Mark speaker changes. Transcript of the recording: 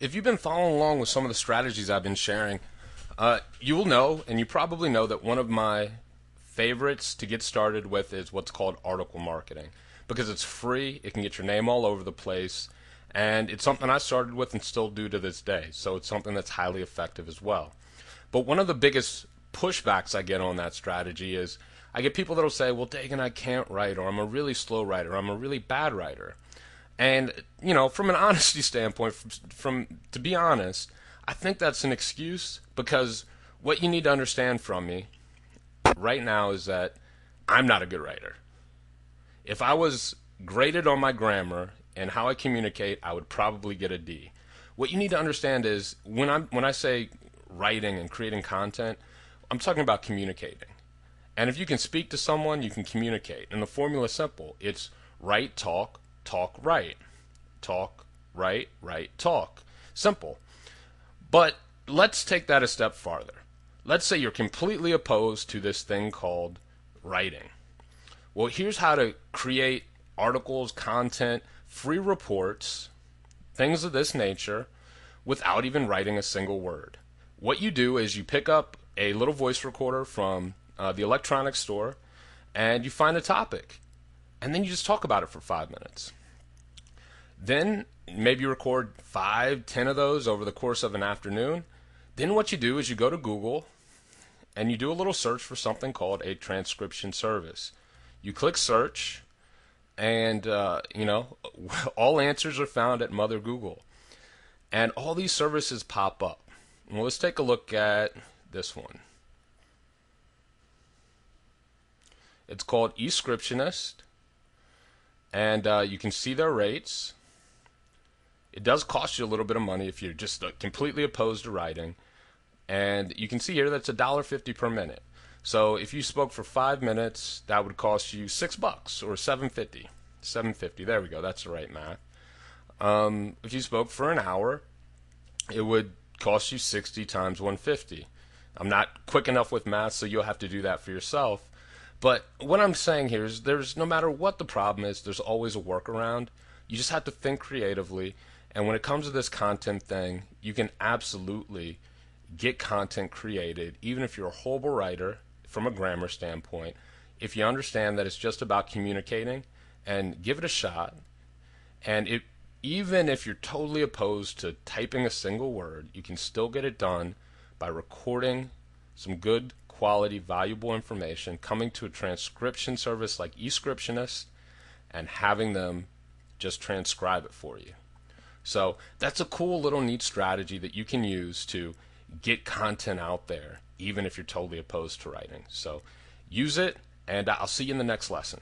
Speaker 1: if you've been following along with some of the strategies I've been sharing, uh, you will know, and you probably know that one of my favorites to get started with is what's called article marketing because it's free, it can get your name all over the place, and it's something I started with and still do to this day. So it's something that's highly effective as well. But one of the biggest pushbacks I get on that strategy is I get people that'll say, "Well, Daegan, I can't write, or I'm a really slow writer, or I'm a really bad writer." And you know, from an honesty standpoint, from, from to be honest, I think that's an excuse because what you need to understand from me right now is that I'm not a good writer. If I was graded on my grammar and how I communicate, I would probably get a D. What you need to understand is when I'm when I say writing and creating content, I'm talking about communicating. And if you can speak to someone, you can communicate. And the formula is simple. It's write, talk, talk, right. Talk, right, right, talk. Simple. But let's take that a step farther. Let's say you're completely opposed to this thing called writing. Well, here's how to create articles, content, free reports, things of this nature without even writing a single word. What you do is you pick up a little voice recorder from uh, the electronics store, and you find a topic, and then you just talk about it for five minutes. Then maybe you record five, ten of those over the course of an afternoon. Then what you do is you go to Google and you do a little search for something called a transcription service. You click search, and uh, you know all answers are found at Mother Google, and all these services pop up. Well, let's take a look at this one. It's called eScriptionist, and uh, you can see their rates. It does cost you a little bit of money if you're just uh, completely opposed to writing, and you can see here that's a dollar fifty per minute. So if you spoke for five minutes, that would cost you six bucks or seven fifty. Seven fifty. There we go. That's the right math. Um, if you spoke for an hour, it would cost you sixty times one fifty. I'm not quick enough with math, so you'll have to do that for yourself. But what I'm saying here is there's no matter what the problem is, there's always a workaround. You just have to think creatively. And when it comes to this content thing, you can absolutely get content created, even if you're a horrible writer from a grammar standpoint. If you understand that it's just about communicating and give it a shot, and it even if you're totally opposed to typing a single word, you can still get it done by recording some good quality, valuable information coming to a transcription service like eScriptionist and having them just transcribe it for you. So that's a cool little neat strategy that you can use to get content out there, even if you're totally opposed to writing. So use it, and I'll see you in the next lesson.